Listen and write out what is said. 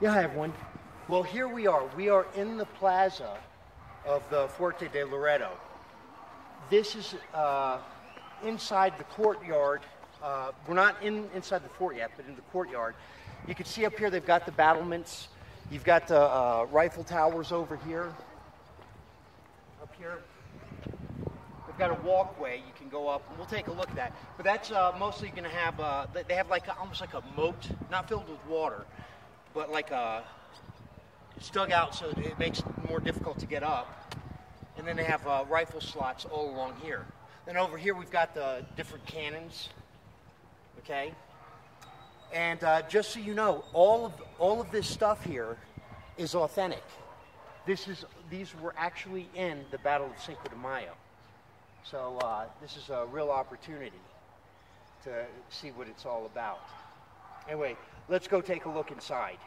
Yeah, I have one. Well, here we are. We are in the plaza of the Fuerte de Loreto. This is uh, inside the courtyard. Uh, we're not in inside the fort yet, but in the courtyard. You can see up here they've got the battlements. You've got the uh, rifle towers over here. Up here, they've got a walkway you can go up, we'll take a look at that. But that's uh, mostly going to have. Uh, they- they have like a, almost like a moat, not filled with water, but like a. It's dug out so it makes it more difficult to get up. And then they have uh, rifle slots all along here. Then over here we've got the different cannons. Okay. And uh, just so you know, all of all of this stuff here is authentic. This is these were actually in the Battle of Cinco de Mayo. So uh, this is a real opportunity to see what it's all about. Anyway, let's go take a look inside.